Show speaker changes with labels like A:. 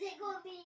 A: Is it going to be